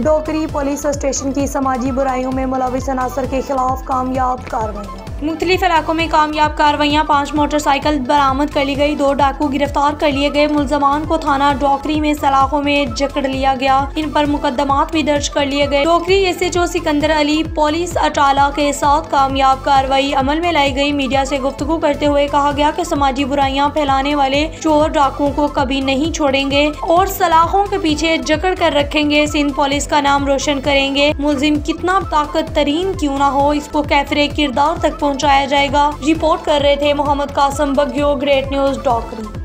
डोकरी police station की समाजी बुराइयों में मुलविस अनासर के खिलाफ कामयाब कार्रवाई। मुख्तलिफ़ इलाकों में कामयाब कार्रवाइयाँ पाँच मोटरसाइकिल बरामद कर ली गई, दो डाकू गिरफ़्तार कर लिए गए, मुलजमान को थाना डोकरी में, सलाखों में जकड़ लिया गया। इन पर मुकदमात भी दर्ज कर लिए गए। Dokri S H O Sikandar Ali, police Atala के साथ कामयाब कार्रवाई अमल में लाई गई। मीडिया से गुफ्तु करते हुए कहा गया कि समाजी बुराइयाँ फैलाने वाले चोर डाकुओं को कभी नहीं छोड़ेंगे और सलाखों के पीछे जकड़ कर रखेंगे। सिंध पुलिस का नाम रोशन करेंगे। मुलजिम कितना ताकत तरीन क्यों ना हो, इसको कैफरे किरदार तक पहुँचाया जाएगा। रिपोर्ट कर रहे थे मोहम्मद कासम बग्यो ग्रेट न्यूज़ डॉकरी।